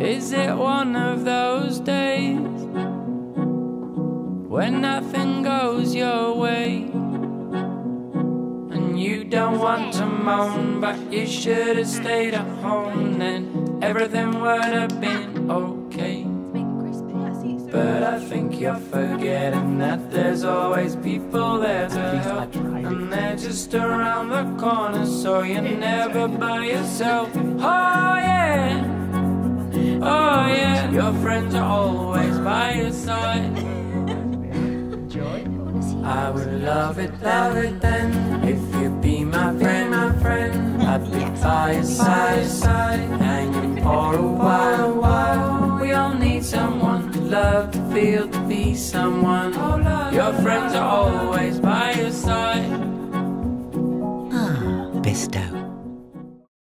Is it one of those days when nothing goes your way? And you don't want to moan, but you should have stayed at home, then everything would have been okay. But I think you're forgetting that there's always people there to help. And they're just around the corner, so you're never by yourself. Oh, yeah. Your friends are always by your side. I would love it, love it then if you be my friend, my friend. I'd be by your side, side, hanging for a while, while. We all need someone to love, to feel, to be someone. Your friends are always by your side. Ah, Bisto.